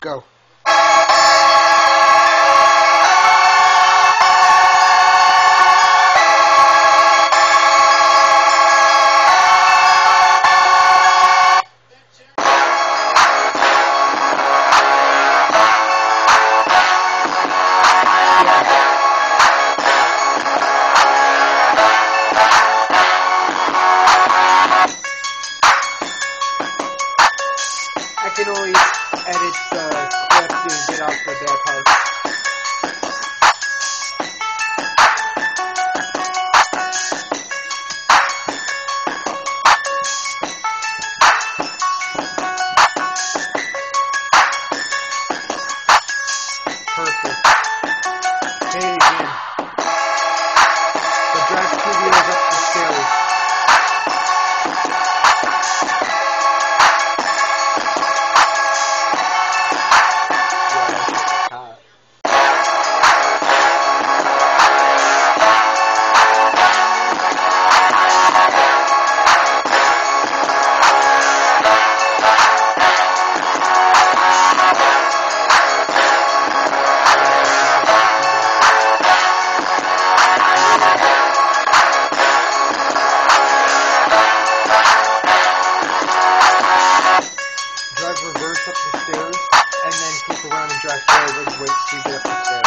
Go. Perfect. Up the stairs, and then keep around and drag forward, wait you get up the stairs.